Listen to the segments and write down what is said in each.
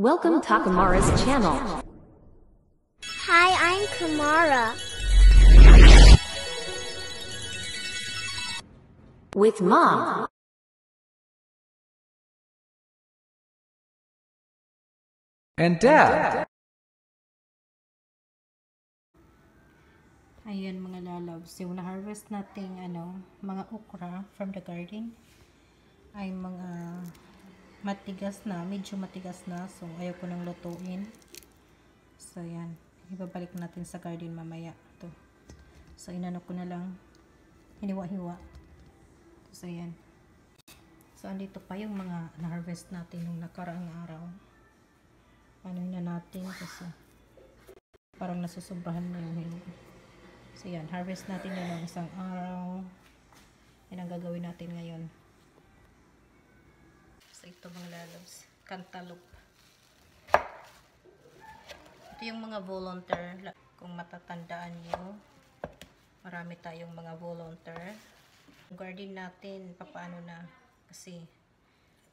Welcome Takamara's channel. Hi, I'm Kamara. With mom. and dad. Ayan mga lalabs, yung na-harvest nating ano, mga okra from the garden ay mga matigas na, medyo matigas na. So, ayaw ko nang lutuin. So, yan. Ibabalik natin sa garden mamaya. to So, inano ko na lang. Hiniwa-hiwa. So, yan. So, andito pa yung mga na-harvest natin nung nakaraang araw. Ano na natin kasi parang nasusobrahan na yung hinog. So, yan. Harvest natin yun ng isang araw. Yan ang gagawin natin ngayon. Ito mga lalabs. Cantaloupe. Ito yung mga volunteer. Kung matatandaan nyo, marami tayong mga volunteer. Garden natin, papaano na. Kasi,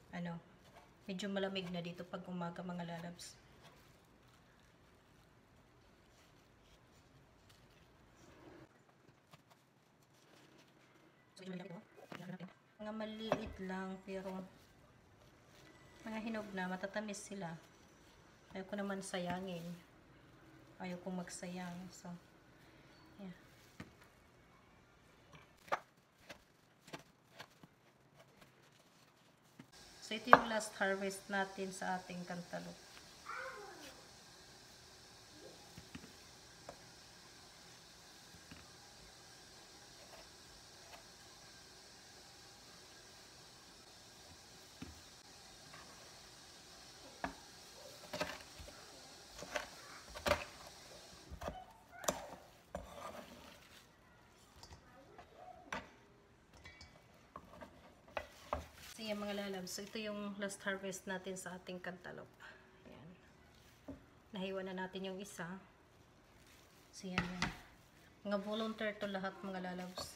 ano, medyo malamig na dito pag umaga mga lalabs. So, ito. Mga maliit lang, pero mga hinog na, matatamis sila. Ayaw ko naman sayangin. Ayaw kong magsayang. So, yeah. So, ito yung last harvest natin sa ating cantaloupe. So, yan mga lalabs. So, ito yung last harvest natin sa ating cantaloupe. Ayan. Nahiwa na natin yung isa. So, yan yan. Mga volunteer to lahat mga lalabs.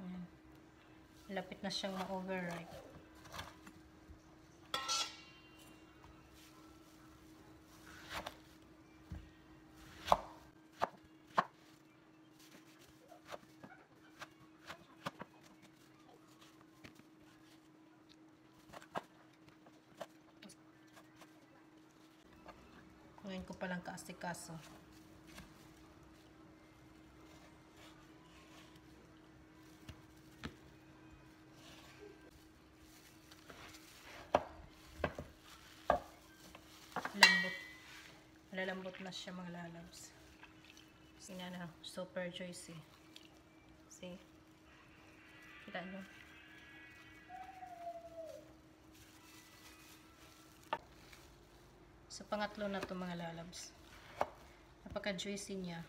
Ayan. Lapit na siyang ma-overripe. Palang kaasikaso. Lambot. Malalambot na siya mga lalabs. Sina na, super juicy. See? Kita nyo? Sa pangatlo na to mga lalabs. Napaka-juicy niya.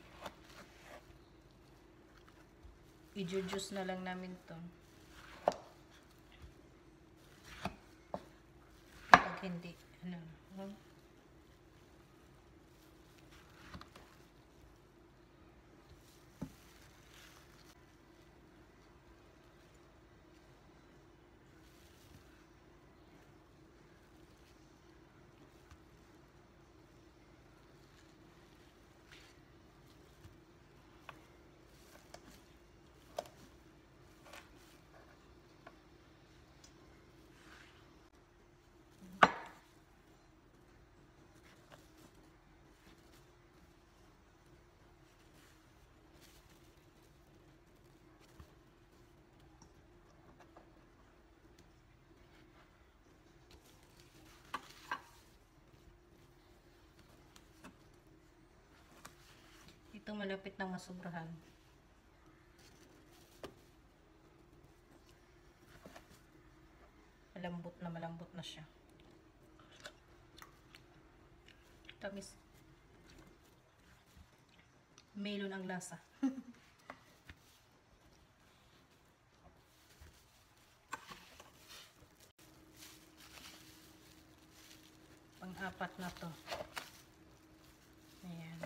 I-juice na lang namin to. Kapag hindi, ano, oh. Ito malapit ng masubrahan. Malambot na malambot na siya. Tamis. Melon ang lasa. Pang-apat na to. Ayan.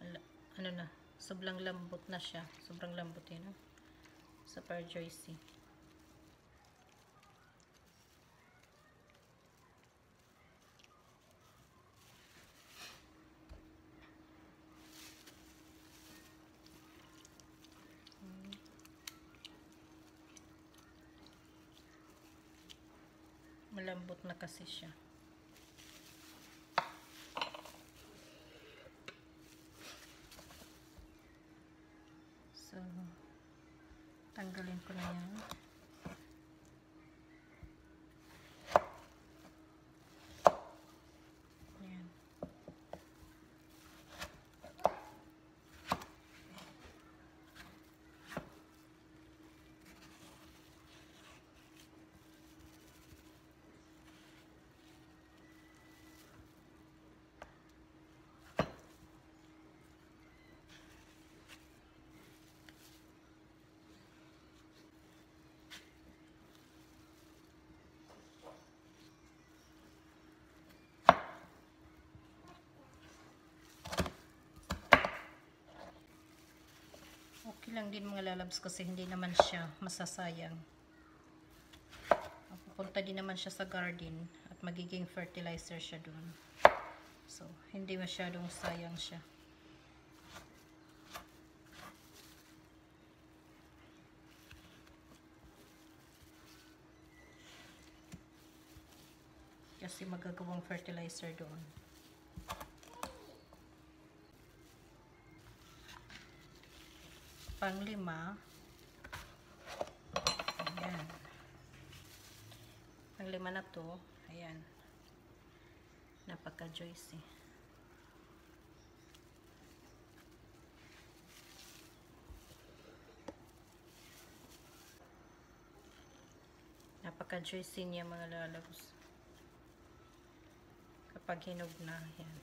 Ala- Ano na, sobrang lambot na siya. Sobrang lambot yun, ah. Super juicy. Malambot na kasi siya. So, tanggalin ko na yan. Ayan. Okay lang din mga lalabs kasi hindi naman siya masasayang. Pupunta din naman siya sa garden at magiging fertilizer siya doon. So, hindi masyadong sayang siya. Kasi magagawang fertilizer doon. Panglima. Ayan. Panglima na to. Ayan. Napaka-juicy. Napaka-juicy niya mga lalabs. Kapag hinog na. Ayan.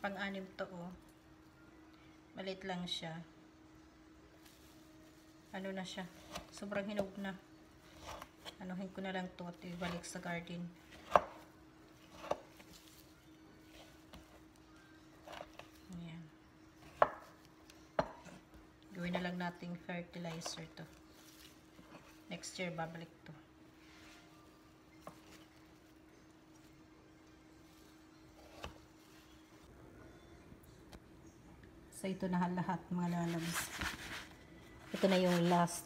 Pang-anim to oh. Malit lang siya. Ano na siya? Sobrang hinog na. Anuhin ko na lang to at ibalik sa garden. Ayan. Gawin na lang nating fertilizer to. Next year, babalik to. So, ito na lahat mga lalabs. Ito na yung last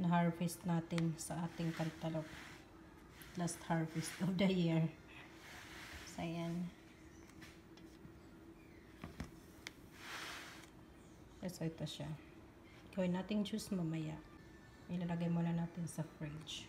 na harvest natin sa ating kantalok. Last harvest of the year. So, ayan. So, ito siya. Gawin nating juice mamaya. Ilalagay muna natin sa fridge.